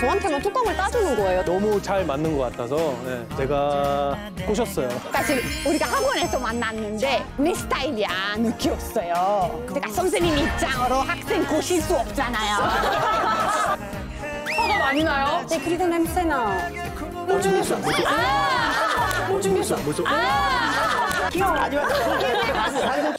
저한테만 뚜껑을 따주는 거예요. 너무 잘 맞는 것 같아서 네, 제가 꼬셨어요. 사실 우리가 학원에서 만났는데 내 스타일이 안 느꼈어요. 그러니까 선생님 입장으로 학생 고실 수 없잖아요. 화가 많이 나요? 네, 그리고 냄새나. 아니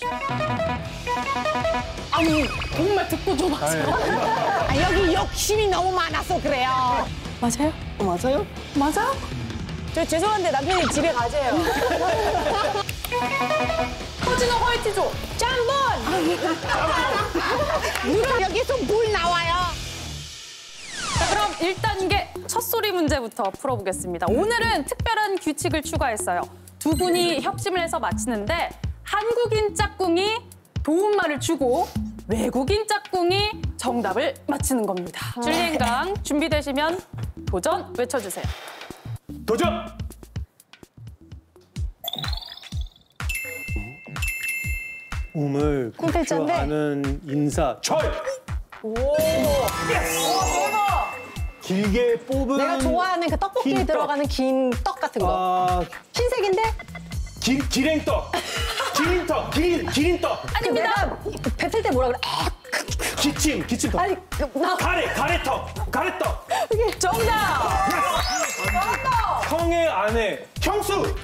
정말 듣고 좀 하세요. 아, 여기 욕심이 너무 많아서 그래요. 맞아요? 맞아요? 맞아? 저 죄송한데 남편이 집에 가재요. 터지는 화이트죠? 짬본! 누가 여기서 물 나와요? 자, 그럼 1단계 첫 소리 문제부터 풀어보겠습니다. 오늘은 특별한 규칙을 추가했어요. 두 분이 협심을 해서 맞히는데 한국인 짝꿍이 도움말을 주고 외국인 짝꿍이 정답을 맞히는 겁니다. 줄리엔 강 준비되시면 도전 외쳐주세요. 도전! 음을 콘텐츠인데? 구축하는 인사 철! 길게 뽑은 내가 좋아하는 그 떡볶이에. 들어가는 긴 떡 같은 거. 아, 흰색인데? 기, 기랭떡! 기린떡! 기린, 기린떡! 그 내가 뱉을 때 뭐라 그래? 아, 기침! 기침떡! 아니, 그, 나 가래! 가래떡! 가래떡! 정답! 형의 아내 형수!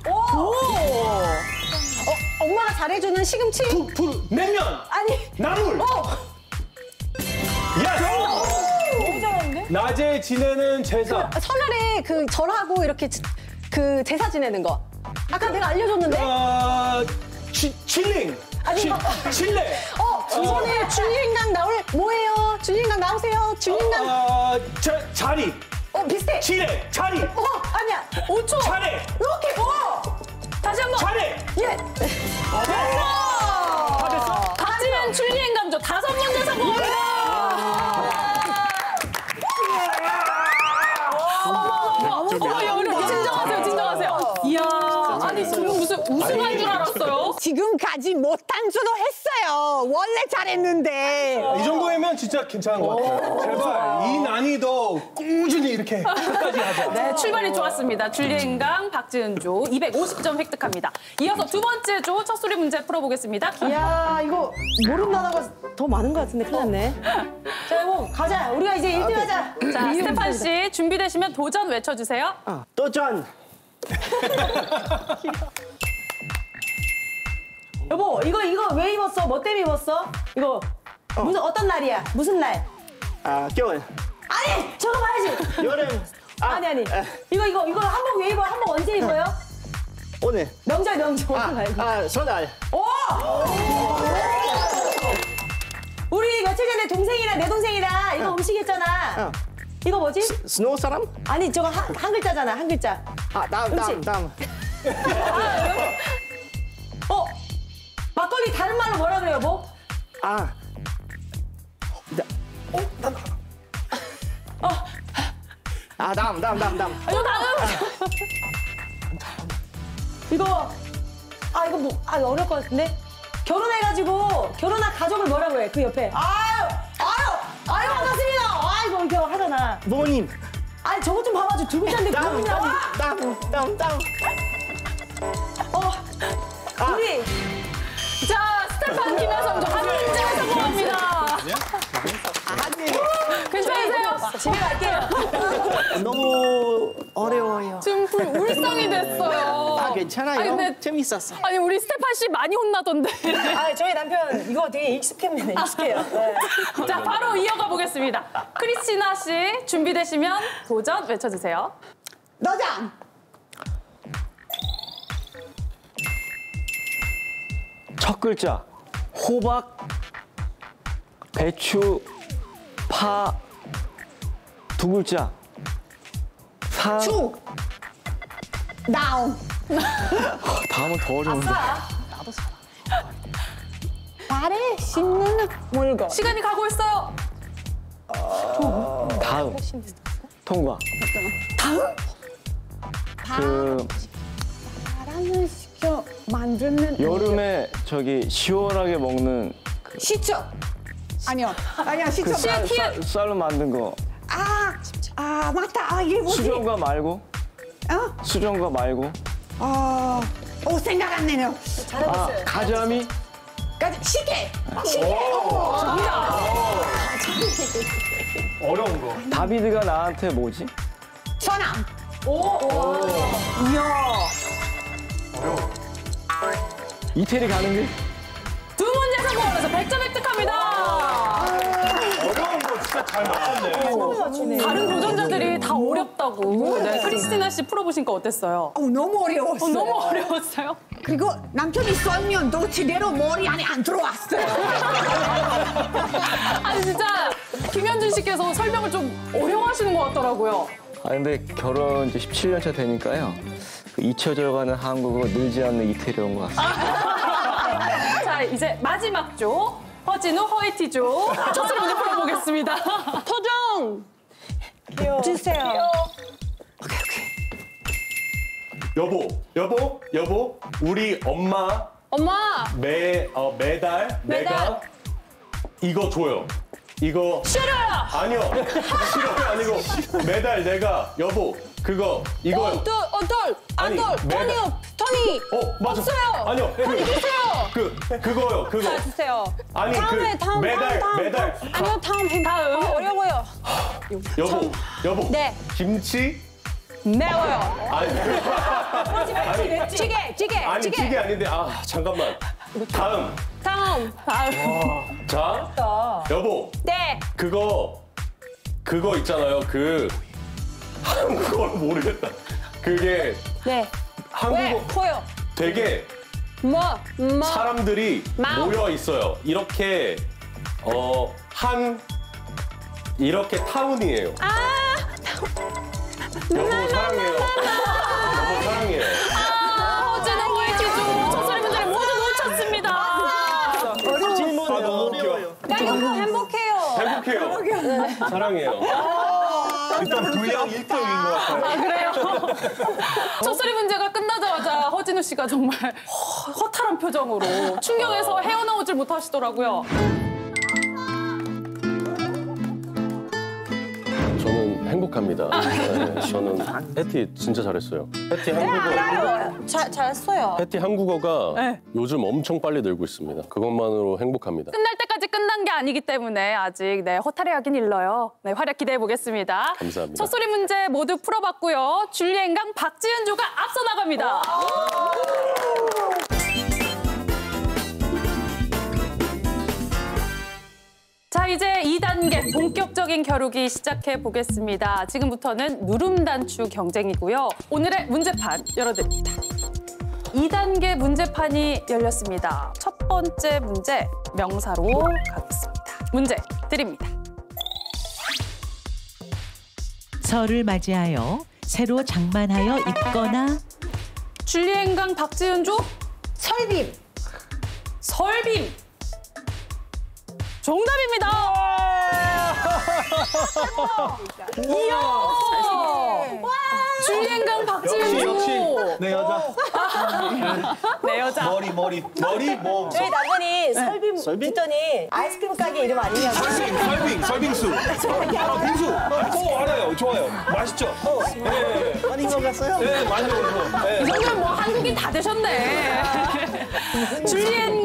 엄마가 잘해주는 시금치? 푸, 푸, 냉면! 아니, 나물! 어! yes! 낮에 지내는 제사. 설날에 그 절하고 이렇게 지- 그 제사 지내는 거. 아까 내가 알려줬는데? 아, 치, 칠링. 아니, 치- 뭐- 칠레. 어, 이번에 줄리엔강 나올, 뭐예요? 줄리엔강 나오세요. 줄리엔강. 아, 자, 자리. 어, 비슷해. 지뢰. 자리. 어, 아니야. 5초! 차례. 이렇게, 어! 다시 한 번! 차례. 예. 다 됐어? 박지현 줄리엔 강조 다섯 문제 성공합니다! 어머, 여러분 진정하세요, 진정하세요. 이야, 아니 지금 무슨 우승한 줄 알았어요? 지금까지 못한 수도 했어요. 원래 잘했는데. 이 정도면 진짜 괜찮은 것 같아요. 제발 이 난이도 꾸준히 이렇게 끝까지 하자. 네, 출발이 좋았습니다. 줄리엔 강 박지은 조 250점 획득합니다. 이어서 두 번째 조 첫 소리 문제 풀어보겠습니다. 야 이거 모르는 단어가 더 많은 것 같은데 큰일 났네. 자, 이거 가자. 우리가 이제 1등 하자. 자, 스테판 씨 준비되시면 도전 외쳐주세요. 도전! 여보, 이거 이거 왜 입었어? 뭐 때문에 입었어? 이거 무슨 어떤 날이야? 무슨 날? 아, 겨울. 아니, 저거 봐야지. 여름. 아, 아니 아니. 에, 이거 이거 이거 한복 왜 입어? 한복 언제 입어요? 오늘. 명절 명절 아, 말고. 아, 설날. 오! 우리 며칠 전에 동생이랑 내 동생이랑 이거 음식 했잖아. 어. 이거 뭐지? 스노우 사람? 아니 저거 한, 한 글자잖아 한 글자. 아, 다음, 다음. 다음. 어? 막걸리 다른 말로 뭐라 그래요, 뭐? 아. 나, 어, 나, 어. 아, 다음, 다음, 다음, 다음. 이거 다음. 이거 아 이거 뭐아 어려울 것 같은데 결혼해가지고 결혼한 가족을 뭐라 그래 그 옆에 아 하잖아 부모님. 아니 저거 좀 봐봐줘 두 글자인데 부모님이라니 다음, 다음, 다음. 어 아. 우리 자, 스테판 김혜성도 한 문제 성공합니다. 괜찮으세요? 집에 갈게요 너무 어려워요. 지금 불 울상이 됐어요. 아, 괜찮아요. 아니, 근데 재밌었어. 아니 우리 스테판 씨 많이 혼나던데. 아 저희 남편 이거 되게 익숙합니다 익숙해요 네. 자, 바로 이어가 보겠습니다. 크리스티나 씨 준비되시면 도전 외쳐주세요. 너장. 첫 글자 호박 배추 파 두 글자 산 주. 다운. 다음은 더 어려운데 발에 씻는 물건. 시간이 가고 있어요. 다음 통과 그 바람을 시켜 만드는 여름에 저기 시원하게 먹는 시초. 아니요. 아니야 시초. 그 쌀, 쌀, 쌀로 만든 거 아, 아 맞다. 아, 이게 뭐지? 수정과 말고 어? 수정과 말고 어, 오 생각 안 나네요. 아 가자미 가자, 시계. 시계. 오, 어려운 거. 다비드가 나한테 뭐지? 서남. 이태리 가는 길? 두 문제 성공하면서 100점 획득합니다. 어려운 거 진짜 잘 맞췄네. 다른 도전자들이 다 어렵다고. 네, 크리스티나 씨 풀어보신 거 어땠어요? 어, 너무 어려웠어요. 어, 너무 어려웠어요. 그리고 남편이 썰면 도 제대로 머리 안에 안 들어왔어요. 아니 진짜 김현준 씨께서 설명을 좀 어려워하시는 것 같더라고요. 아 근데 결혼 이제 17년 차 되니까요. 그 잊혀져가는 한국어 늘지 않는 이태리 온것 같습니다. 자 이제 마지막 조 허진우 허이티조 첫 번째 문제 풀어보겠습니다. 토종 주세요. 여보, 여보, 여보, 우리 엄마 엄마 매, 어, 매달, 매달. 내가 이거 줘요. 이거 싫어요. 아니요. 싫어요 아니고 매달 내가 여보 그거 이거 어떨 어떨 아니, 안떨 매달- 토니 토니 어 맞아. 없어요. 아니요. 토니 주세요. 그 그거요 그거. 자 주세요. 아니 다음에 그 다음 매달 다음 다음. 매달 아니요 다음 해. 다음. 어려워요. 여보 여보. 네. 김치? 매워요. 아니. 아니. 찌개 찌개 아니 찌개. 아닌데 아 잠깐만. 다음. 다음. 다음. 자. 여보. 네. 그거 그거 있잖아요. 그 한국어를 모르겠다. 그게 네. 한국어 코요. 되게 뭐 뭐. 사람들이 마음. 모여 있어요. 이렇게 어 한 이렇게 타운이에요. 아 여보 사랑해요. 여보 사랑해요. 아, 첫소리 문제를 모두 놓쳤습니다. 질문 아, 너무 웃겨. 야 이거 행복해요. 행복해요. 사랑해요. 일단 분량 1등인 것 같아요. 아 그래요? 첫소리 문제가 끝나자마자 허진우 씨가 정말 허- 허탈한 표정으로 충격에서 헤어나오질 못하시더라고요. 저는 행복합니다. 네, 저는 해티 진짜 잘했어요. 해티 한국어. 잘 잘했어요. 해티 한국어가 네. 요즘 엄청 빨리 늘고 있습니다. 그것만으로 행복합니다. 끝날 때까지 끝난 게 아니기 때문에 아직 네 허탈해하긴 일러요. 네 활약 기대해 보겠습니다. 감사합니다. 첫 소리 문제 모두 풀어봤고요. 줄리엔강 박지은 조가 앞서 나갑니다. 자 이제 2단계 본격적인 겨루기 시작해 보겠습니다. 지금부터는 누름 단추 경쟁이고요. 오늘의 문제판 열어드립니다. 2단계 문제판이 열렸습니다. 첫 번째 문제 명사로 가겠습니다. 문제 드립니다. 설을 맞이하여 새로 장만하여 입거나 줄리엔강 박지은조 설빔 설빔 정답입니다. 이야! 줄리엔강 박지은조 내 여자. 내 여자. 머리 머리 머리 뭐 저희 남편이 설빔 듣더니 아이스크림 가게 이름 아니냐고. 설빙 설빙수. 아, 빙수. 어 알아요. 좋아요. 맛있죠? 어, 네, 많이 먹었어요? 네 많이 먹어서 네. 이 정도면 뭐 한국인 다 되셨네. 줄리엔강 그리고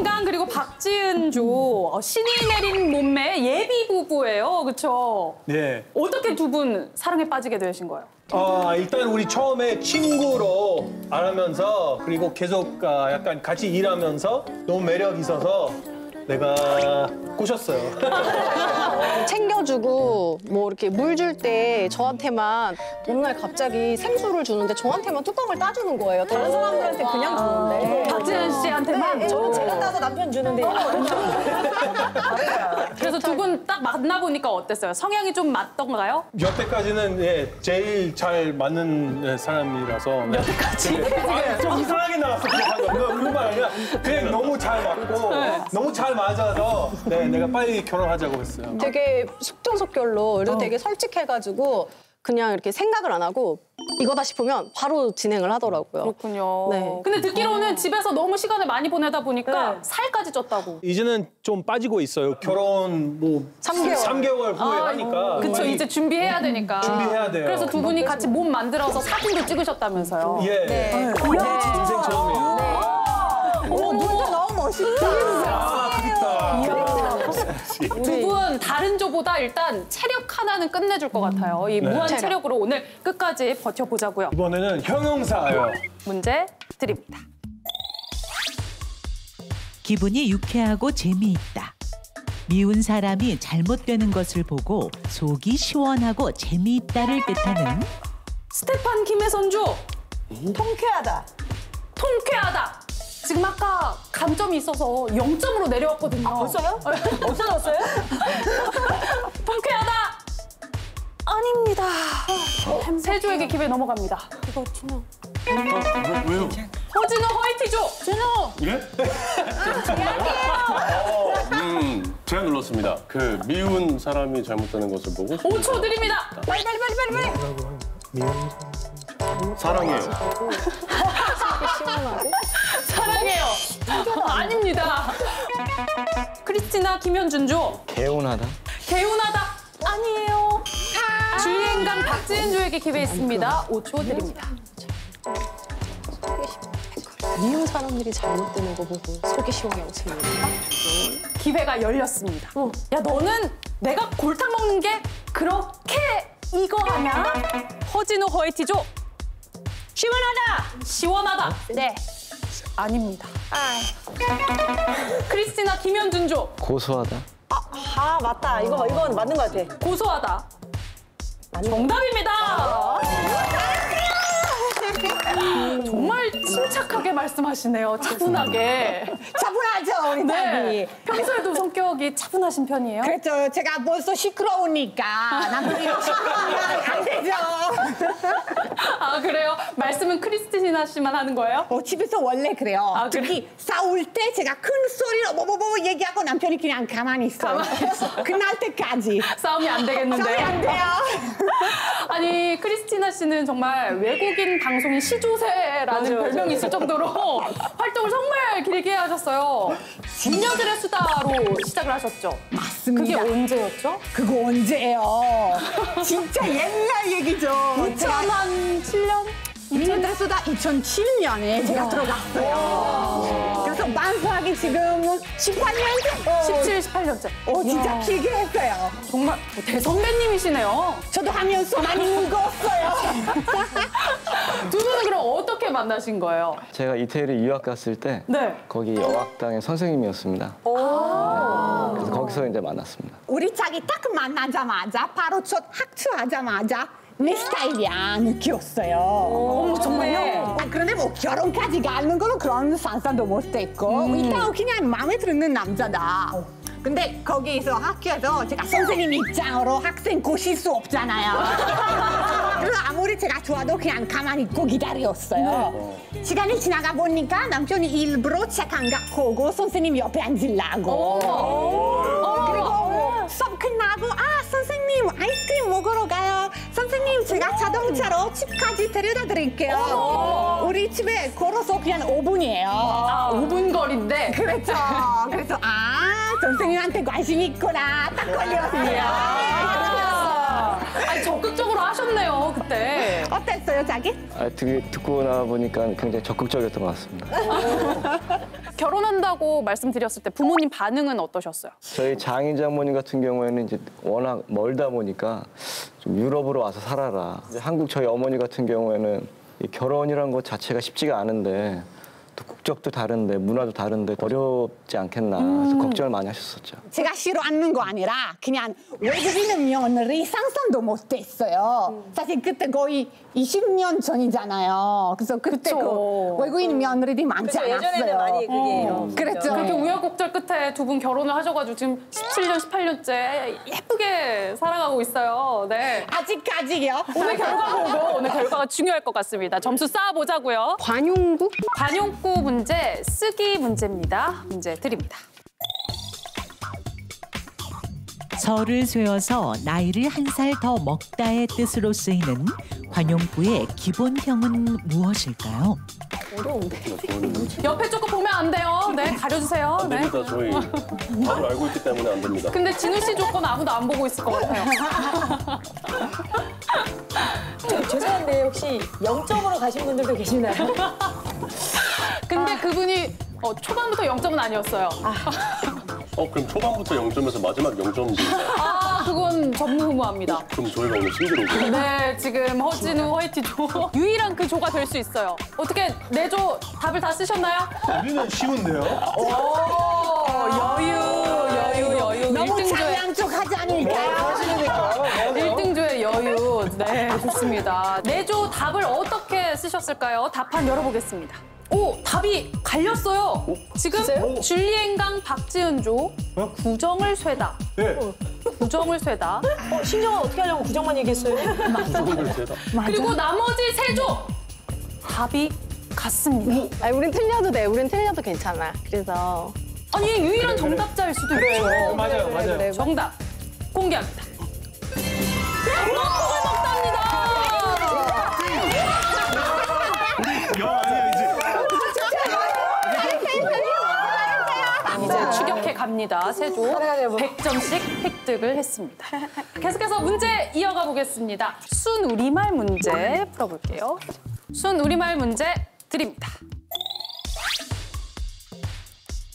박지은 조 어, 신이 내린 몸매 예비 부부예요, 그렇죠? 네. 어떻게 두 분 사랑에 빠지게 되신 거예요? 아, 일단 우리 처음에 친구로 알면서 그리고 계속 아, 약간 같이 일하면서 너무 매력 있어서 내가 꼬셨어요. 챙겨주고 뭐 이렇게 물 줄 때 저한테만 어느 날 갑자기 생수를 주는데 저한테만 뚜껑을 따주는 거예요. 다른 사람들한테 그냥 주는데. 박지은 씨한테만. 저는 제가 따서 남편 주는데 그래서 두 분 딱 만나보니까 어땠어요? 성향이 좀 맞던가요? 여태까지는 예, 제일 잘 맞는 예, 사람이라서 네. 여태까지? 아니, 좀 이상하게 나왔어. 그거 그건 아니라 그냥 너무 잘 맞고 너무 잘 맞아서 네, 내가 빨리 결혼하자고 했어요. 되게 속전속결로 그래도 되게 솔직해가지고 그냥 이렇게 생각을 안 하고 이거다 싶으면 바로 진행을 하더라고요. 그렇군요. 네. 근데 듣기로는 집에서 너무 시간을 많이 보내다 보니까 네. 살까지 쪘다고. 이제는 좀 빠지고 있어요. 결혼 뭐삼 개월. 3개월 후에 하니까. 그쵸, 이제 준비해야 되니까. 준비해야 돼요. 그래서 두 분이 같이 몸 만들어서 사진도 찍으셨다면서요. 예. 네. 인생 처음이에요. 오, 눈도 너무 멋있다. 두 분 다른 조보다 일단 체력 하나는 끝내줄 것 같아요. 이 무한 체력으로 오늘 끝까지 버텨보자고요. 이번에는 형용사예요. 문제 드립니다. 기분이 유쾌하고 재미있다. 미운 사람이 잘못되는 것을 보고 속이 시원하고 재미있다를 뜻하는 스테판 김의 선주 통쾌하다. 통쾌하다. 지금 아까 감점이 있어서 0점으로 내려왔거든요. 벌써요? 없어졌어요? 통쾌하다. 아닙니다. 세조에게 기회 넘어갑니다. 이거 주면 왜요? 허진호 허이티조. 진호. 예? 어, 음, 제가 눌렀습니다. 그 미운 사람이 잘못되는 것을 보고 5초 드립니다. 빨리, 빨리, 빨리, 빨리, 빨리. 사랑해요. 시원하고 사랑해요. 아닙니다. 크리스티나 김현준조. 개운하다. 개운하다. 아니에요. 주행강 박지은조에게 기회 있습니다. 5초 드립니다. 미운 사람들이 잘못되는 거 보고 속이 시원하고 재미있다. 기회가 열렸습니다. 야 너는 내가 골탕 먹는 게 그렇게 이거 하냐? 허진호 허이티조. 시원하다. 시원하다. 네. 아닙니다. 크리스티나 김현준조. 고소하다. 아, 맞다. 이거, 이건 맞는 것 같아. 고소하다. 정답입니다. 정말 침착하게 말씀하시네요. 차분하게. 차분하죠 우리 네. 딸이. 평소에도 성격이 차분하신 편이에요? 그렇죠. 제가 벌써 시끄러우니까 남편이 시끄러우면 안 되죠. 아 그래요? 말씀은 크리스티나 씨만 하는 거예요? 어, 집에서 원래 그래요. 아, 그래? 특히 싸울 때 제가 큰 소리로 뭐뭐뭐 얘기하고 남편이 그냥 가만히 있어요. 가만히 있어요. 그날 때까지. 싸움이 안 되겠는데요? 싸움이 안 돼요. 아니 크리스티나 씨는 정말 외국인 방송인 시조새라는 별명이 있을 정도로 활동을 정말 길게 하셨어요. 미녀들의 수다로 시작을 하셨죠. 맞습니다. 그게 언제였죠? 그거 언제예요? 진짜 옛날 얘기죠. 2007년? 미녀들 수다 2007년에 제가 들어갔어요. 그래서 만수하기 지금 18년째? 17, 18년째. 어, 진짜 길게 했어요. 정말 대선배님이시네요. 저도 하면서 많이 묵었어요. 두 분은 그럼 어떻게 만나신 거예요? 제가 이태리 유학 갔을 때 네. 거기 어학당의 선생님이었습니다. 그래서 거기서 이제 만났습니다. 우리 자기 딱 만나자마자 바로 첫 학추하자마자 내 스타일이야 느꼈어요. 어머, 정말요? 어, 그런데 뭐 결혼까지 가는 거는 그런 상상도 못했고 일단 그냥 마음에 드는 남자다. 근데 거기서 학교에서 제가 선생님 입장으로 학생 고실 수 없잖아요. 그래서 아무리 제가 좋아도 그냥 가만히 있고 기다렸어요. 시간이 지나가 보니까 남편이 일부러 책안 갖고 오고 선생님 옆에 앉으려고. 그리고 수업 끝나고 아 선생님 아이스크림 먹으러 가요. 선생님 제가 자동차로 집까지 데려다 드릴게요. 우리 집에 걸어서 그냥 5분이에요. 아, 5분 거리인데. 그렇죠. 그래서 아 선생님한테 관심 있구나 딱 걸렸어요. 아, 아니, 적극적으로 하셨네요, 그때. 어땠어요 자기? 아, 듣, 듣고 나 보니까 굉장히 적극적이었던 것 같습니다. 결혼한다고 말씀드렸을 때 부모님 반응은 어떠셨어요? 저희 장인 장모님 같은 경우에는 이제 워낙 멀다 보니까 좀 유럽으로 와서 살아라. 이제 한국 저희 어머니 같은 경우에는 이 결혼이란 것 자체가 쉽지가 않은데 또 국적도 다른데 문화도 다른데 어렵지 않겠나 그래서 걱정을 많이 하셨었죠. 제가 싫어하는 거 아니라 그냥 외국인 며느리 상상도 못했어요. 사실 그때 거의 20년 전이잖아요. 그래서 그때. 그 외국인 며느리들이 많지 않았어요. 예전에는 많이 그게요. 그랬죠. 그렇게 우여곡절 끝에 두 분 결혼을 하셔가지고 지금 17년, 18년째 예쁘게 살아가고 있어요. 네. 아직까지요. 오늘 결과 보고 오늘 결과가 중요할 것 같습니다. 점수 쌓아보자고요. 관용구? 관용구 문제 쓰기 문제입니다. 문제 드립니다. 설을 쇠어서 나이를 한 살 더 먹다의 뜻으로 쓰이는 관용구의 기본형은 무엇일까요? 옆에 조금 보면 안 돼요. 네, 가려주세요. 안 네. 됩니다. 저희 답을 알고 있기 때문에 안 됩니다. 근데 진우 씨 조건 아무도 안 보고 있을 것 같아요. 저, 죄송한데 혹시 0점으로 가신 분들도 계시나요? 근데 그분이 어, 초반부터 0점은 아니었어요. 어, 그럼 초반부터 0점에서 마지막 0점 드릴까요? 아, 그건 전무후무합니다. 그럼 저희가 오늘 신기록이에요. 네, 지금 허진우, 화이티조 유일한 그 조가 될 수 있어요. 어떻게 네조 답을 다 쓰셨나요? 우리는 쉬운데요? 오, 여유, 여유, 여유. 너무 1등조의 장량쪽 하지 않을까요? 1등조의 여유. 네, 좋습니다. 네조 답을 어떻게 쓰셨을까요? 답판 열어보겠습니다. 오, 답이 갈렸어요. 지금 줄리엔강 박지은조 구정을 쇠다. 네. 구정을 쇠다. 어, 신정은 어떻게 하려고 구정만 얘기했어요? 그리고 나머지 세 조 답이 같습니다. 아니, 우린 틀려도 돼. 우린 틀려도 괜찮아. 그래서. 아니 유일한 정답자일 수도 있죠. 네, 맞아요, 맞아요. 그래. 정답 공개합니다. 콩을 먹답니다. 영 아니야 이제. 이제 추격해 갑니다. 세조 100점씩 획득을 했습니다. 계속해서 문제 이어가 보겠습니다. 순 우리말 문제 풀어볼게요. 순 우리말 문제 드립니다.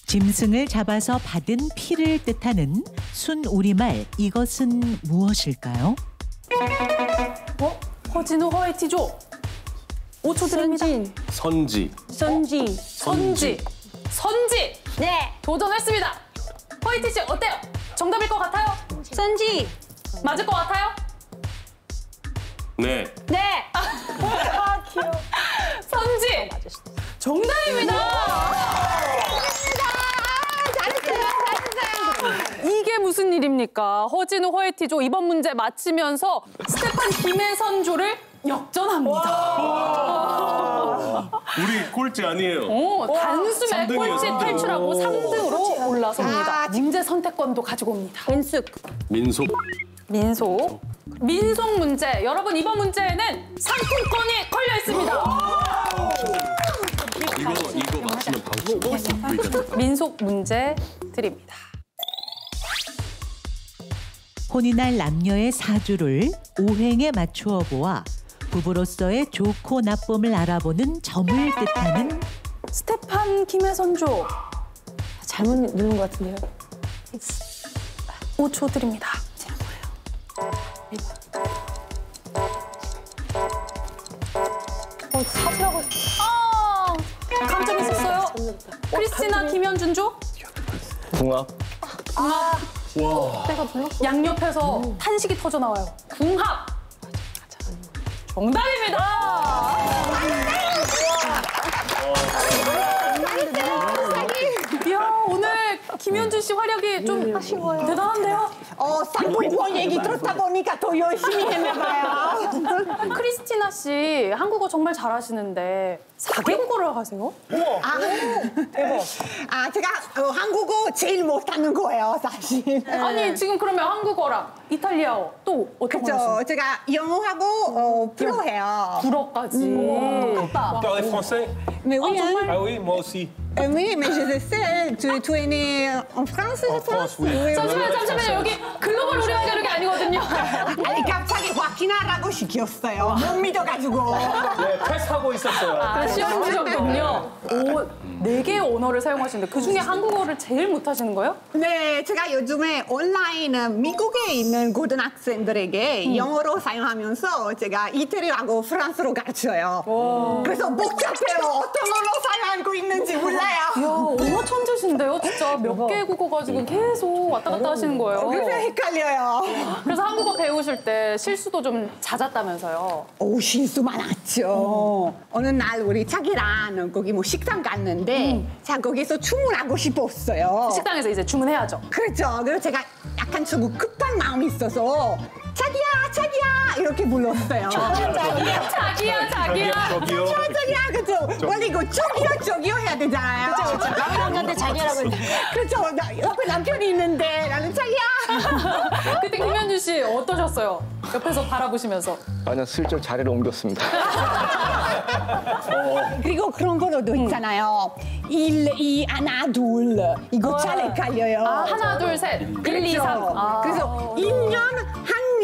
짐승을 잡아서 받은 피를 뜻하는 순 우리말 이것은 무엇일까요? 어? 허진우 허이티조 5초 드립니다. 선지. 선지. 선지. 선지. 네. 도전했습니다. 허이티 씨 어때요? 정답일 것 같아요? 선지. 맞을 것 같아요? 네. 네. 아, 귀여워. 선지. 정답입니다. 이게 무슨 일입니까? 허진우 허에티조 이번 문제 맞히면서 스테판 김혜선조를 역전합니다. 우리 꼴찌 아니에요. 오, 단숨에 삼등이에요, 꼴찌. 탈출하고 3등으로 올라섭니다. 문제 선택권도 가지고 옵니다. 왼숙. 민속. 민속. 민속 문제. 여러분 이번 문제에는 상품권이 걸려 있습니다. 이거 이거 맞히면 방송. 민속 문제 드립니다. 혼인할 남녀의 사주를 오행에 맞추어 보아 부부로서의 좋고 나쁨을 알아보는 점을 뜻하는 스테판 김혜선조 잘못 누른 것 같은데요. 5초 드립니다. 어, 사주라고. 아, 감점 있었어요. 크리스티나 김현준조 궁합. 양옆에서 탄식이 터져 나와요. 궁합. 정답입니다. 이야 오늘 김현준 씨 활약이 좀 대단한데요. 어, 쌍둥이 얘기 들었다 보니까 더 열심히 했나 봐요. 크리스티나 씨 한국어 정말 잘하시는데 4개국어를 하세요? 아, 제가 어, 한국어 제일 못하는 거예요, 사실. 아니 지금 그러면 한국어랑 이탈리아어 또 어떤 거 하세요? 제가 영어하고 어, 불어해요. 불어까지. Parlez français? Mais oui, hein. Ah oui, moi aussi. Euh, oui, mais je le sais. Tu, tu es né en France, je En France, oui. 잠시만요, 잠시만요. 여기 글로벌 우리 학교 이렇게 아니거든요. 아니, 갑자기 확인하라고 시켰어요. 못 믿어가지고. 네, 패스하고 있었어요. 아, 시험 보셨군요. 오, 네 개의 언어를 사용하시는데 그 중에 한국어를 제일 못하시는 거예요? 네, 제가 요즘에 온라인 미국에 있는 고등학생들에게 영어로 사용하면서 제가 이태리하고 프랑스로 가르쳐요. 그래서 복잡해요. 어떤 언어 사용하고 있는지 몰라요. 이야, 언어 천재신데요, 진짜. 몇 개의 국어가 지금 계속 왔다 갔다 하시는 그래서 거예요. 헷갈려요. 그래서 한국어 배우실 때 실수도 좀 잦았다면서요. 오, 실수 많았죠. 어느 날 우리 자기랑 거기 뭐 식당 갔는데 자 거기서 주문하고 싶었어요. 식당에서 이제 주문해야죠. 그렇죠. 그래서 제가 약간 조금 급한 마음이 있어서 자기야, 자기야 이렇게 불렀어요. 자기야, 자기야. 저기요. 자기야, 그죠? 원래 이거 저기요, 저기요 해야 되잖아요. 그렇죠, 그렇죠. 남편한테 자기라고 했는데. 그렇죠. 나 옆에 남편이 있는데 나는 자기야. 김현준 씨 어떠셨어요? 옆에서 바라보시면서. 아니요, 슬쩍 자리를 옮겼습니다. 그리고 그런 거로도 있잖아요. 일, 이, 하나, 둘. 이거 잘 헷갈려요. 아, 하나, 둘, 셋. 일, 이, 삼. 아. 그래서 1년,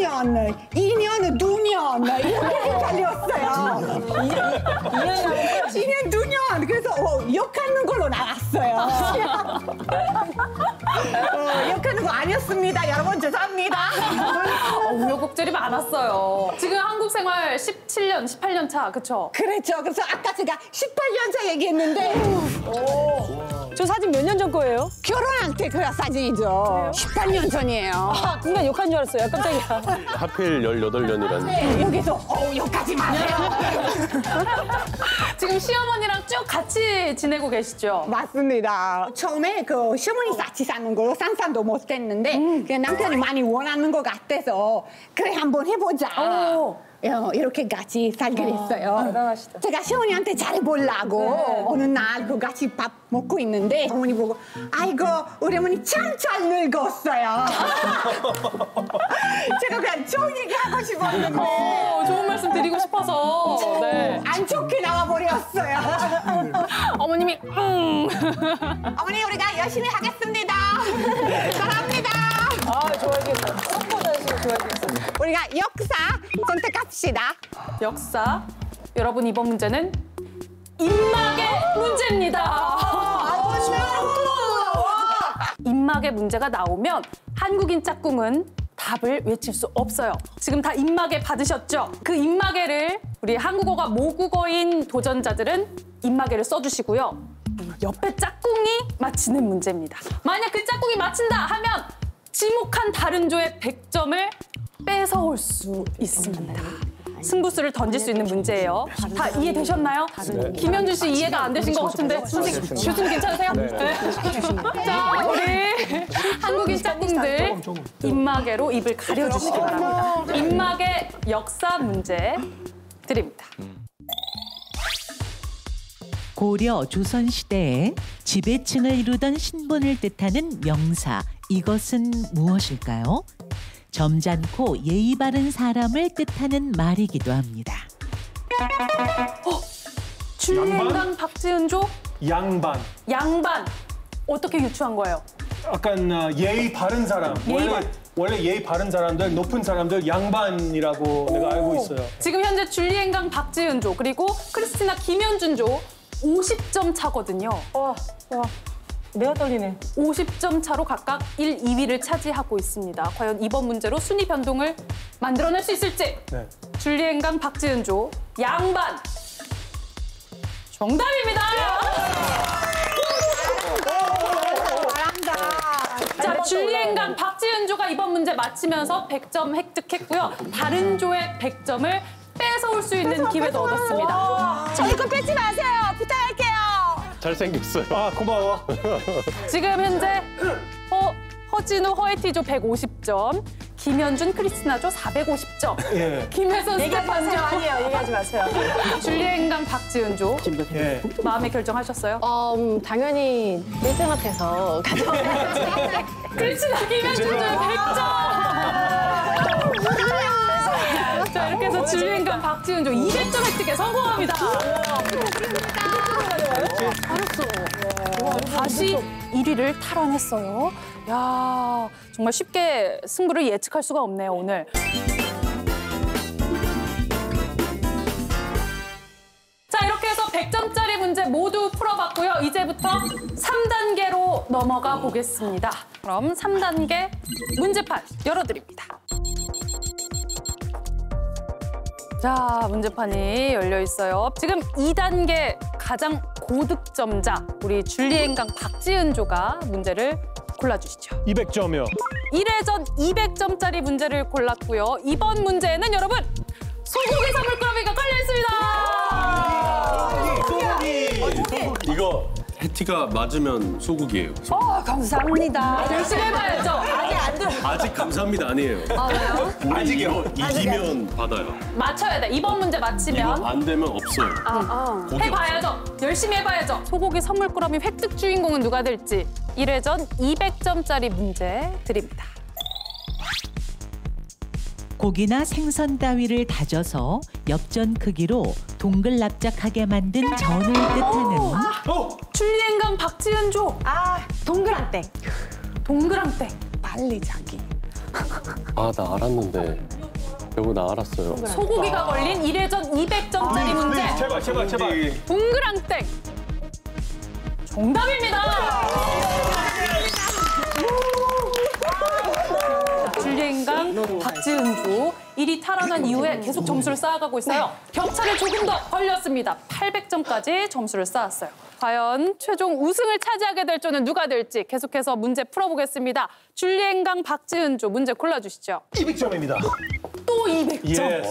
한 년, 2년, 두 년. 이렇게 헷갈렸어요. 2년, 두 년. 그래서 어, 욕하는 걸로 나왔어요. 어, 욕하는 거 아니었습니다. 여러분, 죄송합니다. 어, 우여곡절이 많았어요. 지금 한국 생활 17년, 18년 차, 그쵸? 그랬죠. 그래서 아까 제가 18년 차 얘기했는데 저 사진 몇 년 전 거예요? 결혼할 때 그 사진이죠. 18년 전이에요. 아, 순간 욕한 줄 알았어요. 깜짝이야. 하필 18년이라니. 네, 여기서 어, 여기까지 마세요. 지금 시어머니랑 쭉 같이 지내고 계시죠? 맞습니다. 처음에 그 시어머니 같이 사는 걸로 상상도 못했는데 그냥 남편이 많이 원하는 것 같아서 그래 한번 해보자. 오. 어, 이렇게 같이 살게 됐어요. 대단하시다. 제가 시어머니한테 잘해보려고 어느 날 그 같이 밥 먹고 있는데 어머니 보고 아이고 우리 어머니 참 잘 늙었어요. 제가 그냥 좋은 얘기 하고 싶었는데 어, 좋은 말씀 드리고 싶어서. 네. 안 좋게 나와버렸어요. 어머님이, 음. 어머니 우리가 열심히 하겠습니다. 사랑합니다. 아, 좋아하겠다. 선보다 지금 좋아하겠어. 우리가 역사 선택합시다. 역사. 여러분, 이번 문제는 입막의 문제입니다. 입막의 문제가 나오면 한국인 짝꿍은 답을 외칠 수 없어요. 지금 다 입마개 받으셨죠? 그 입마개를 우리 한국어가 모국어인 도전자들은 입마개를 써주시고요. 옆에 짝꿍이 맞히는 문제입니다. 만약 그 짝꿍이 맞힌다 하면 지목한 다른 조의 100점을 뺏어올 수 있습니다. 승부수를 던질 수 있는 문제예요. 다 이해되셨나요? 김현준 씨 이해가 안 되신 것 같은데 선생님, 교수님 괜찮으세요? 네. 자, 우리 한국인 짝꿍들 입마개로 입을 가려주시기 바랍니다. 입마개 역사 문제 드립니다. 고려 조선 시대에 지배층을 이루던 신분을 뜻하는 명사 이것은 무엇일까요? 점잖고 예의 바른 사람을 뜻하는 말이기도 합니다. 줄리엔강 박지은조 양반. 양반 어떻게 유추한 거예요? 약간 어, 예의 바른 사람. 예의 원래 원래 예의 바른 사람들, 높은 사람들 양반이라고 내가 알고 있어요. 지금 현재 줄리엔강 박지은조 그리고 크리스티나 김현준조 50점 차거든요. 와, 와. 내가 떨리네. 50점 차로 각각 1, 2위를 차지하고 있습니다. 과연 이번 문제로 순위 변동을 만들어낼 수 있을지. 네. 줄리엔강 박지은조 양반 정답입니다. 자, 줄리엔강 박지은조가 이번 문제 맞히면서 100점 획득했고요. 다른 조의 100점을 뺏어올 수 있는 기회도 얻었습니다. 저희 거 뺏지 마세요. 부탁할게요. 잘생겼어요. 아 고마워. 지금 현재 허, 허진우, 허에티조 150점, 김현준, 크리스티나조 450점, 예. 김혜선. 스테판조, 아니에요. 얘기하지 마세요. 줄리엔강, 박지은조 예. 마음의 결정하셨어요? 어, 음, 당연히 1등한테서 가져가야지. 크리스티나, 김현준조 100점! 자, 이렇게 해서 줄리엔강, 박지은조 200점 획득에 성공합니다. 잘했어. 다시 1위를 탈환했어요. 야 정말 쉽게 승부를 예측할 수가 없네요, 오늘. 자, 이렇게 해서 100점짜리 문제 모두 풀어봤고요. 이제부터 3단계로 넘어가 보겠습니다. 그럼 3단계 문제판 열어드립니다. 자, 문제판이 열려 있어요. 지금 2단계 가장 고득점자 우리 줄리엔강 박지은조가 문제를 골라주시죠. 200점이요. 1회전 200점짜리 문제를 골랐고요. 이번 문제는 여러분 소고기 선물꾸러미가 걸려 있습니다. 이거 해티가 맞으면 소고기예요. 소- 어, 감사합니다. 열심히 해봐야죠. 아직 안 들. 아직 감사합니다 아니에요. 아, 왜요? 아직이요. 이기면 받아요. 맞춰야 돼. 이번 문제 맞히면 안 되면 없어요. 고기 해봐야죠. 열심히 해봐야죠. 소고기 선물 꾸러미 획득 주인공은 누가 될지 1회전 200점짜리 문제 드립니다. 고기나 생선 따위를 다져서 엽전 크기로 동글납작하게 만든 전을 뜻하는 어? 줄리엔강 박지은조 아 동그랑땡. 동그랑땡. 빨리 자기. 아, 나 알았는데. 여보, 나 알았어요. 소고기가 걸린 1회전 200점짜리 문제. 네, 제발 제발 제발. 동그랑땡. 정답입니다. 줄리엔강 박지은조 1위 탈환한 이후에 계속 점수를 쌓아가고 있어요. 격차를 조금 더 벌렸습니다. 800점까지 점수를 쌓았어요. 과연 최종 우승을 차지하게 될 조는 누가 될지 계속해서 문제 풀어보겠습니다. 줄리엔강 박지은조 문제 골라주시죠. 200점입니다. 또 200점. Yes.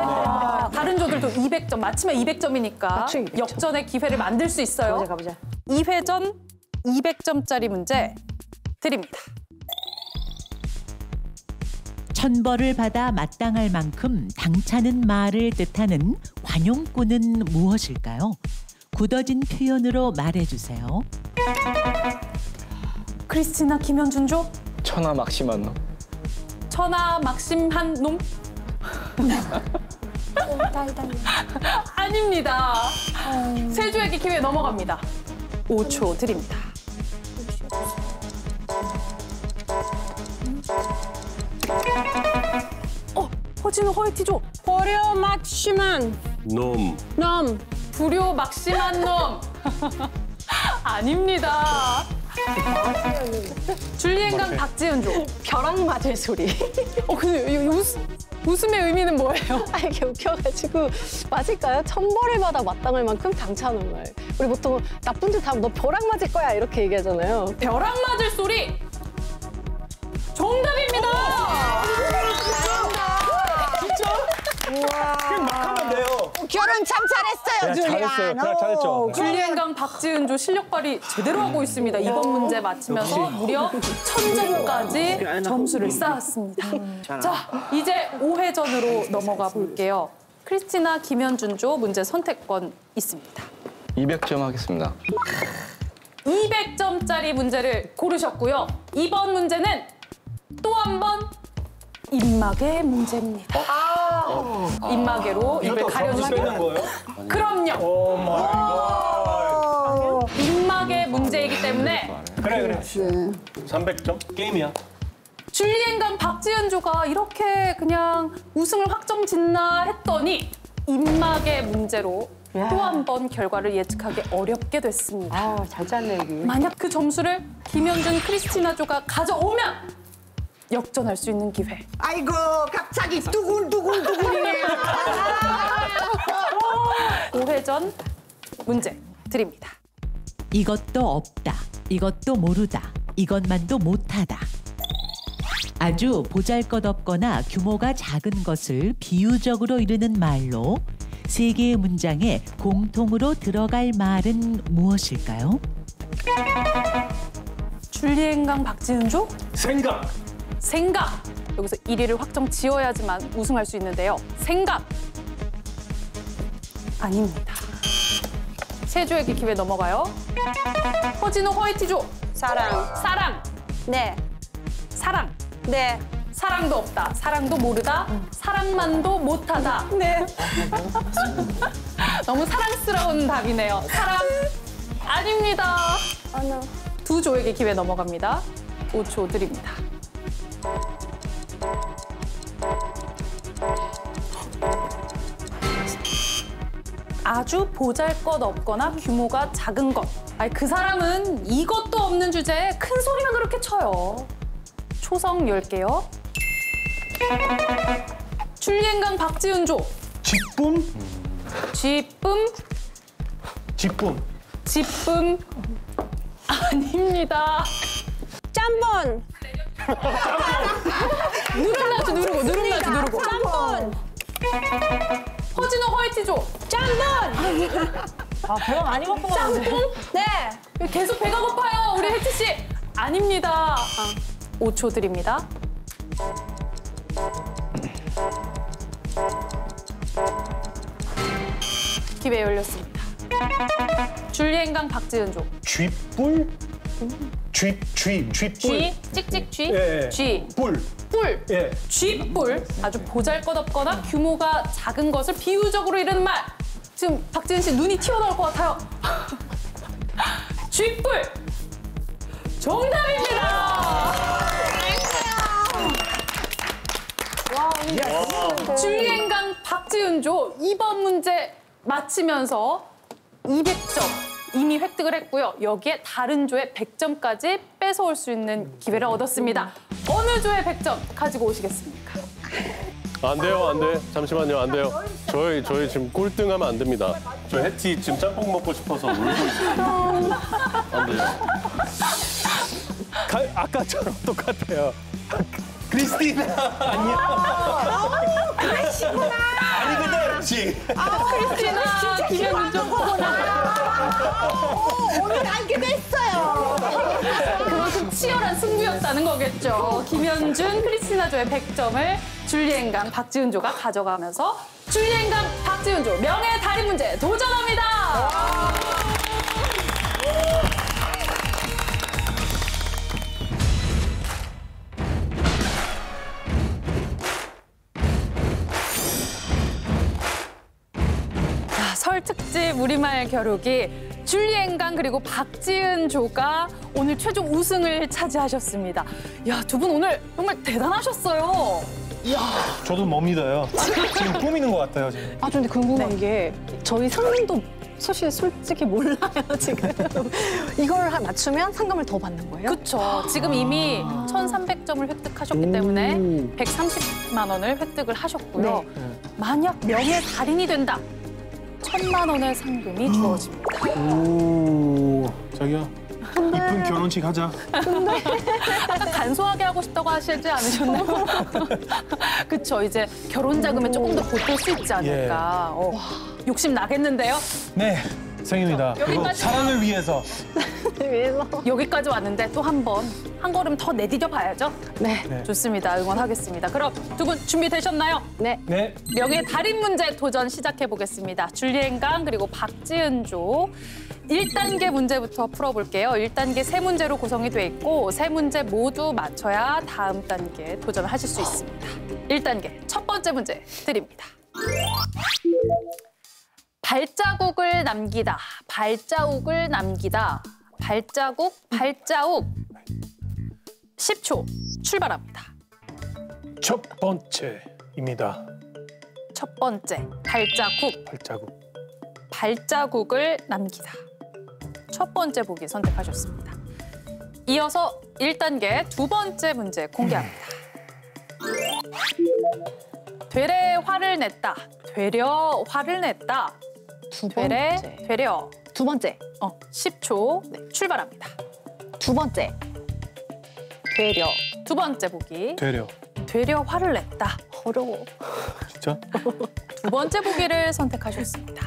아, 다른 조들도 200점, 맞히면 200점이니까 맞추면 200점. 역전의 기회를 만들 수 있어요. 가보자 가보자. 2회전 200점짜리 문제 드립니다. 천벌을 받아 마땅할 만큼 당차는 말을 뜻하는 관용구는 무엇일까요? 굳어진 표현으로 말해주세요. 크리스티나 김현준조 천하 막심한 놈. 천하 막심한 놈? 아닙니다. 세주에게 기회 넘어갑니다. 5초 드립니다. 허진우 허이티조 버려 막심한 놈. 놈. 불효 막심한 놈. 아닙니다. 줄리엔강 박지은조. 벼락 맞을 소리. 어, 근데 이 웃, 웃음의 의미는 뭐예요? 아, 이게 웃겨가지고 맞을까요? 천벌을 받아 마땅할 만큼 당차는 말. 우리 보통 나쁜 짓 하면 너 벼락 맞을 거야 이렇게 얘기하잖아요. 벼락 맞을 소리. 정답입니다. 그냥 막 하면 돼요. 결혼 참 잘했어요, 야, 줄리안. 잘했어요. 그냥 잘했죠. 줄리엔강 박지은조 실력 발휘 제대로 하고 있습니다. 이번 문제 맞히면서 무려 천점까지 점수를 쌓았습니다. 자, 이제 5회전으로 넘어가 볼게요. 크리스티나 김현준조 문제 선택권 있습니다. 200점 하겠습니다. 200점짜리 문제를 고르셨고요. 이번 문제는 또 한 번 입마개 문제입니다. 입마개로 입을 이것도 점수 가려주시고 빼는 거예요? 그럼요. Oh my God. 입마개 문제이기 때문에 그래 그래. 300점 게임이야. 줄리엔강 박지은조가 이렇게 그냥 우승을 확정 짓나 했더니 입마개 문제로 또 한 번 결과를 예측하기 어렵게 됐습니다. 아잘 짰네 여기. 만약 그 점수를 김현준 크리스티나조가 가져오면 역전할 수 있는 기회. 아이고, 갑자기 두근두근두근이네. 5회전 문제 드립니다. 이것도 없다. 이것도 모르다. 이것만도 못하다. 아주 보잘것없거나 규모가 작은 것을 비유적으로 이르는 말로 세 개의 문장에 공통으로 들어갈 말은 무엇일까요? 줄리엔강 박지은조 생각. 생각 여기서 1위를 확정 지어야지만 우승할 수 있는데요. 생각 아닙니다. 세조에게 기회 넘어가요. 허진호 허이티조 사랑. 사랑 네. 사랑 네. 사랑도 없다 사랑도 모르다 사랑만도 못하다 네. 너무 사랑스러운 답이네요. 사랑 아닙니다. 하나. 두 조에게 기회 넘어갑니다. 5초 드립니다. 아주 보잘것없거나 규모가 작은 것. 아니 그 사람은 이것도 없는 주제에 큰 소리만 그렇게 쳐요. 초성 10개요. 줄리엔강 박지은조. 기쁨. 쥐쁨 기쁨. 지쁨 아닙니다. 짬뽕. 누름나주 누르고 누름나주 누르고. 짬뽕. 허진호 허이티조. 짬뽕. 아 배가 많이 거 같은데. 짬뽕. 네. 계속 배가 고파요 우리 혜지 씨. 아닙니다. 5초 드립니다. 기회 열렸습니다. 줄리엔강 박지은조. 쥐뿔. 쥐, 쥐, 쥐뿔. 쥐 찍찍 쥐. 예, 예. 쥐. 뿔. 뿔. 뿔, 예. 쥐뿔 아주 보잘것없거나 규모가 작은 것을 비유적으로 이르는 말. 지금 박지은 씨 눈이 튀어나올 것 같아요. 쥐뿔 정답입니다. 줄리엔강 박지은조 2번 문제 맞히면서 200점 이미 획득을 했고요. 여기에 다른 조의 100점까지 뺏어올 수 있는 기회를 얻었습니다. 어느 조의 100점 가지고 오시겠습니까? 안 돼요, 안 돼. 잠시만요, 안 돼요. 저희 저희 지금 꼴등하면 안 됩니다. 저 해티 지금 짬뽕 먹고 싶어서 울고 있어요. 안 돼요. 가- 아까처럼 똑같아요. 크리스티나 안녕. 아니구나. 그렇지. 크리스티나 김현준 오늘 알게 됐어요. 그만큼 치열한 승부였다는 거겠죠. 김현준, 크리스티나 조의 100점을 줄리엔강 박지은조가 가져가면서 줄리엔강 박지은조 명예 달인 문제 도전합니다. 우리말 겨루기 줄리엔강 그리고 박지은 조가 오늘 최종 우승을 차지하셨습니다. 야, 두 분 오늘 정말 대단하셨어요. 저도 못 믿어요. 지금 꾸미는 것 같아요. 지금. 아 근데 궁금한 게 저희 상금도 사실 솔직히 몰라요 지금. 이걸 하- 맞추면 상금을 더 받는 거예요? 그렇죠. 지금 이미 1,300점을 획득하셨기 때문에 130만 원을 획득을 하셨고요. 만약 명예 달인이 된다. 천만 원의 상금이 주어집니다. 오, 자기야. 이쁜 결혼식 하자. 아까 간소하게 하고 싶다고 하시지 않으셨나요? 그쵸 이제 결혼 자금에 조금 더 보탤 수 있지 않을까. 어, 욕심 나겠는데요? 네, 생입니다. 여기까지. 사랑을 위해서. 위해서. 여기까지 왔는데 또 한 번 한 걸음 더 내디뎌 봐야죠. 네. 네. 좋습니다. 응원하겠습니다. 그럼 두 분 준비되셨나요? 네. 네. 명예 달인 문제 도전 시작해 보겠습니다. 줄리엔강 그리고 박지은조 1단계 문제부터 풀어볼게요. 1단계 세 문제로 구성이 돼 있고 세 문제 모두 맞춰야 다음 단계 도전하실 수 있습니다. 1단계 첫 번째 문제 드립니다. 발자국을 남기다, 발자국을 남기다, 발자국, 발자국. 10초 출발합니다. 첫 번째입니다. 첫 번째, 발자국. 발자국. 발자국을 남기다. 첫 번째 보기 선택하셨습니다. 이어서 1단계 두 번째 문제 공개합니다. 되레 화를 냈다. 되려 화를 냈다. 두 되레 번째. 되려. 두 번째. 어, 10초 출발합니다. 두 번째. 되려. 두 번째 보기. 되려. 되려 화를 냈다. 어려워. 진짜? 두 번째 보기를 선택하셨습니다.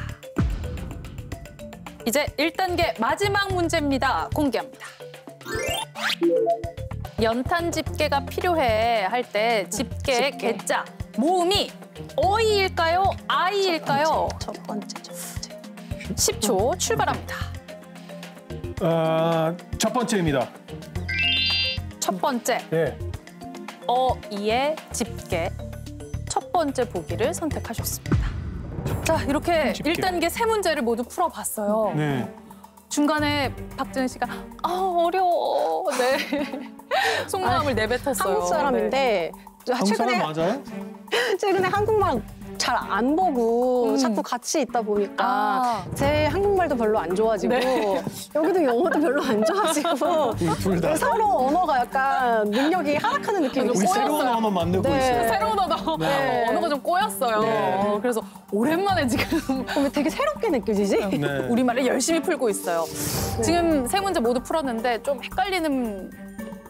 이제 1단계 마지막 문제입니다. 공개합니다. 연탄 집게가 필요해 할 때 집게 개자 모음이 어이일까요? 아이일까요? 첫 번째. 첫 번째. 10초 출발합니다. 아, 첫 번째입니다. 첫 번째 예. 어이의 집게 첫 번째 보기를 선택하셨습니다. 자 이렇게 집게. 1단계 세 문제를 모두 풀어봤어요. 네. 중간에 박지은 씨가 아 어려워 네 속마음을 내뱉었어요. 한국 사람인데 한국 최근에 사람 맞아요? 최근에 한국말 잘 안 보고 자꾸 같이 있다 보니까 음. 아. 제 한국말도 별로 안 좋아지고 네. 여기도 영어도 별로 안 좋아지고 둘 다. 서로 언어가 약간 능력이 하락하는 느낌이 우리 있어요. 새로운 언어 만들고 네. 있어요. 새로운 언어 네. 어, 언어가 좀 꼬였어요. 어, 그래서 오랜만에 지금 어, 왜 되게 새롭게 느껴지지? 네. 우리말을 열심히 풀고 있어요. 지금 세 문제 모두 풀었는데 좀 헷갈리는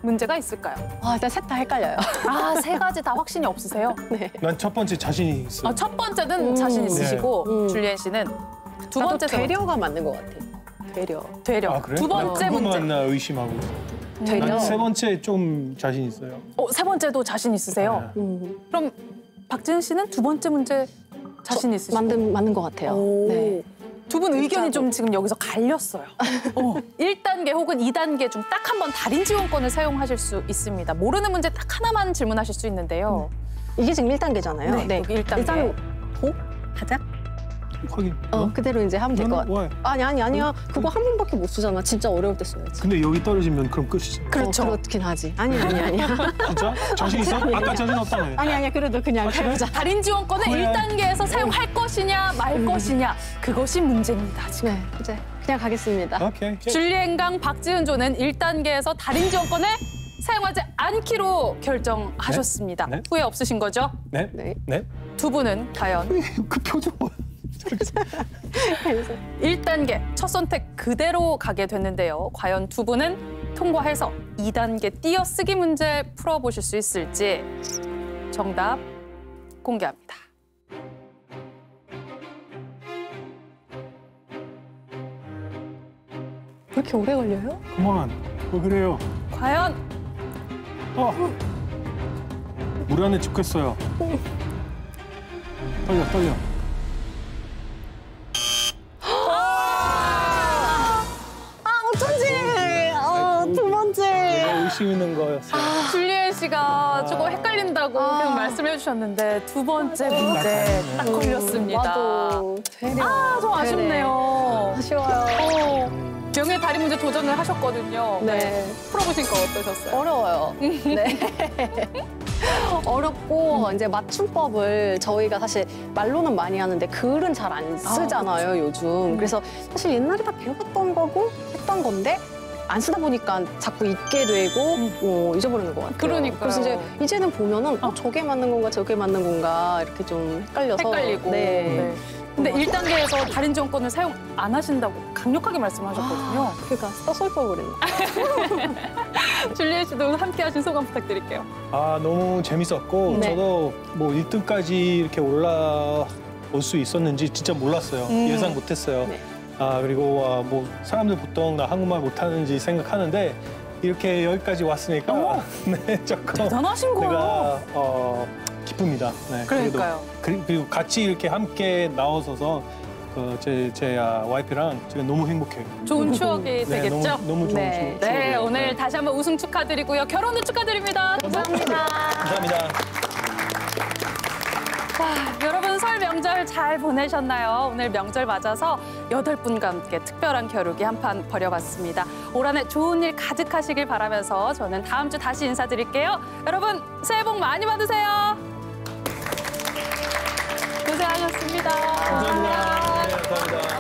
문제가 있을까요? 아, 일단 셋 다 헷갈려요. 아 세 가지 다 확신이 없으세요? 네. 난 첫 번째 자신이 있어. 아, 첫 번째는 자신 있으시고 음. 줄리엔 씨는 두 나도 번째 되려가 맞는 것 같아. 되려. 되려. 아 그래? 두 번째 난 문제. 그것만 나 의심하고. 되려. 난 세 번째 좀 자신 있어요. 어, 세 번째도 자신 있으세요? 음, 그럼 박지은 씨는 두 번째 문제 자신 있으시고? 맞는, 맞는 것 같아요. 오. 네. 두 분 의견이 좀 지금 여기서 갈렸어요. 어. 1단계 혹은 2단계 중 딱 한 번 달인 지원권을 사용하실 수 있습니다. 모르는 문제 딱 하나만 질문하실 수 있는데요. 이게 지금 1단계잖아요. 네, 여기 1단계. 일단 고 하자. 확인. 어, 그대로 이제 하면 될 것 같아. 왜? 아니 아니 아니야. 그거 한 번밖에 못 쓰잖아. 진짜 어려울 때 써야지. 근데 여기 떨어지면 그럼 끝이죠. 그렇죠. 그렇긴 하지. 아니 아니 아니야. 진짜? 자신 있어? 아까 자신 없다며. 아니 아니야. 그래도 그냥 해보자. 달인 지원권을 그래. 1단계에서 사용할 것이냐 말 것이냐 그것이 문제입니다. 지금. 네, 이제 그냥 가겠습니다. 오케이. 줄리엔강 박지은조는 1단계에서 달인 지원권을 사용하지 않기로 결정하셨습니다. 네. 후회 없으신 거죠? 네. 네. 네. 두 분은 과연 그 표정 뭐야? 1단계 첫 선택 그대로 가게 됐는데요. 과연 두 분은 통과해서 2단계 띄어쓰기 문제 풀어보실 수 있을지 정답 공개합니다. 왜 이렇게 오래 걸려요? 그만. 왜 그래요? 과연 어. 물 안에 죽겠어요. 떨려, 떨려. 있는 거였어요. 줄리엔 씨가 조금 헷갈린다고 계속 말씀해 주셨는데 두 번째 문제 딱 걸렸습니다. 아, 좀 아쉽네요. 아쉬워요. 어, 명예 다리 문제 도전을 하셨거든요. 네. 풀어보시니까 어떠셨어요? 어려워요. 네. 어렵고 이제 맞춤법을 저희가 사실 말로는 많이 하는데 글은 잘 안 쓰잖아요 요즘. 그래서 사실 옛날에 다 배워봤던 거고 했던 건데 안 쓰다 보니까 자꾸 잊게 되고 어, 잊어버리는 것 같아요. 그러니까요. 그래서 이제 이제는 보면은 어, 저게 맞는 건가 저게 맞는 건가 이렇게 좀 헷갈려서 헷갈리고. 네. 네. 근데 1단계에서 달인 지원권을 사용 안 하신다고 강력하게 말씀하셨거든요. 그러니까 써쓸 걸 그랬네. 줄리엔 씨도 함께 하신 소감 부탁드릴게요. 아 너무 재밌었고 네. 저도 뭐 1등까지 이렇게 올라올 수 있었는지 진짜 몰랐어요. 예상 못했어요. 네. 아 그리고 아, 뭐 사람들 보통 나 한국말 못하는지 생각하는데 이렇게 여기까지 왔으니까 네 조금 대단하신 거예요. 내가 어, 기쁩니다. 네, 그러니까요. 그래도, 그리- 그리고 같이 이렇게 함께 나와서서 그제 제 아, 와이프랑 지금 너무 행복해요. 좋은 추억이 네, 되겠죠? 너무, 너무 좋은 네. 추억- 네. 오늘 다시 한번 우승 축하드리고요. 결혼도 축하드립니다. 감사합니다. 감사합니다. 자, 여러분 설 명절 잘 보내셨나요? 오늘 명절 맞아서 여덟 분과 함께 특별한 겨루기 한 판 벌여봤습니다. 올 한 해 좋은 일 가득하시길 바라면서 저는 다음 주 다시 인사드릴게요. 여러분 새해 복 많이 받으세요. 고생하셨습니다. 감사합니다. 네, 감사합니다.